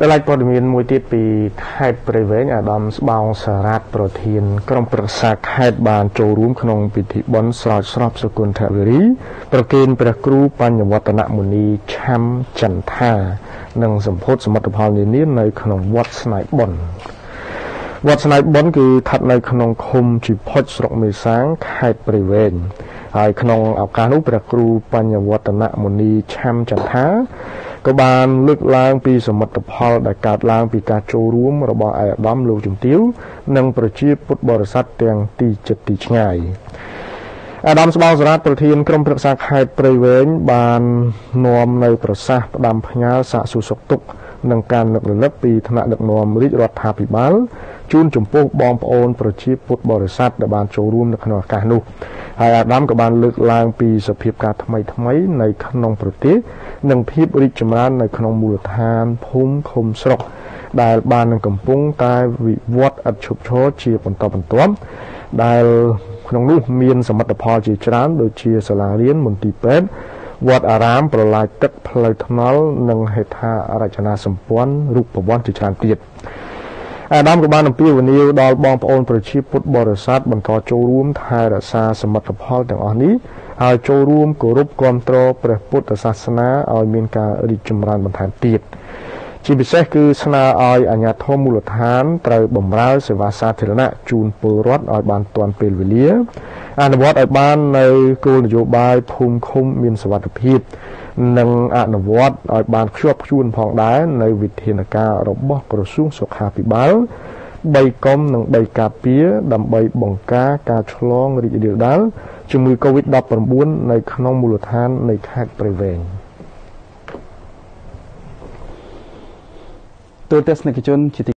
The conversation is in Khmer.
ដែលឡាយព័ត៌មានមួយទៀតពីខេត្តព្រៃវែងអាដាមស្បោងសារ៉ាតប្រធាន ក្រុមប្រឹក្សាខេត្តបានចូលរួមក្នុងពិធីបុណ្យស្រោចស្រពសុគន្ធវេរី ប្រគេនព្រះគ្រូបញ្ញវត្តនមុនីឆាំចន្ទថានិងសម្ពុតសមិទ្ធផលនានានៅក្នុងវត្តស្នេហ៍បុណ្យវត្តស្នេហ៍បុណ្យគឺស្ថិតនៅក្នុងឃុំជីផុចស្រុកមេសាងខេត្តព្រៃវែងហើយក្នុងឱកាសនោះព្រះគ្រូបញ្ញវត្តនមុនីឆាំចន្ទថា ក៏បានលើកឡើងពីសមិទ្ធផលដែលកើតឡើងពីការចូលរួមរបស់ឯកឧត្តមលោកជំទាវនិងប្រជាពុទ្ធបរិស័ទទាំងទីចិត្តទីឆ្ងាយអាដាមស្បោសរាតប្រធានក្រុមប្រឹក្សាខេត្តព្រៃវែងបាននាំនៅប្រសាសន៍ផ្ដាំផ្ញើសាកសួរសុខទុក្ខនិងការនឹករលឹកពីថ្នាក់ដឹកនាំរាជរដ្ឋាភិបាលជូនចំពោះបងប្អូនប្រជាពុទ្ធបរិស័ទដែលបានចូលរួមនៅក្នុងឱកាសនោះ ហើយអាដាមក៏បានលើកឡើងពីសភាពការថ្មីថ្មីនៅក្នុងប្រទេសនិងភាពរីកចម្រើននៅក្នុងមូលដ្ឋានភូមិឃុំស្រុកដែលបាននឹងកំពុងតែវិវត្តឥតឈប់ឈរជាបន្តបន្ទាប់ដែលក្នុងនោះមានសមិទ្ធផលជាច្រើនដូចជាសាលារៀនមន្ទីរពេទ្យវត្តអារាមប្រឡាយទឹកផ្លូវថ្នល់និងហេដ្ឋារចនាសម្ព័ន្ធរូបវន្តជាច្រើនទៀត អាដាមក៏បានអំពាវនាវដល់បងប្អូនប្រជាពុទ្ធបរិស័ទបន្តចូលរួមថែរក្សាសមិទ្ធផលទាំងអស់នេះហើយចូលរួមគោរពគ្រប់គ្រងព្រះពុទ្ធសាសនាឲ្យមានការរីកចម្រើនបន្ថែមទៀត ជាពិសេសគឺស្នើឲ្យអាជ្ញាធរមូលដ្ឋានត្រូវបម្រើសេវាសាធារណៈជូនពលរដ្ឋឲ្យបានទាន់ពេលវេលាអនុវត្តឲ្យបាននៅគោលនយោបាយភូមិឃុំមានសុវត្ថិភាពនិងអនុវត្តឲ្យបានខ្ជាប់ខ្ជួនផងដែរនៅវិធានការរបស់ក្រសួងសុខាភិបាល3កុំនិង3ការពារដើម្បីបង្ការការឆ្លងរីករាលដាលជំងឺ Covid-19 នៅក្នុងមូលដ្ឋាននៃខេត្តព្រៃវែង ទូទស្សនិកជនជា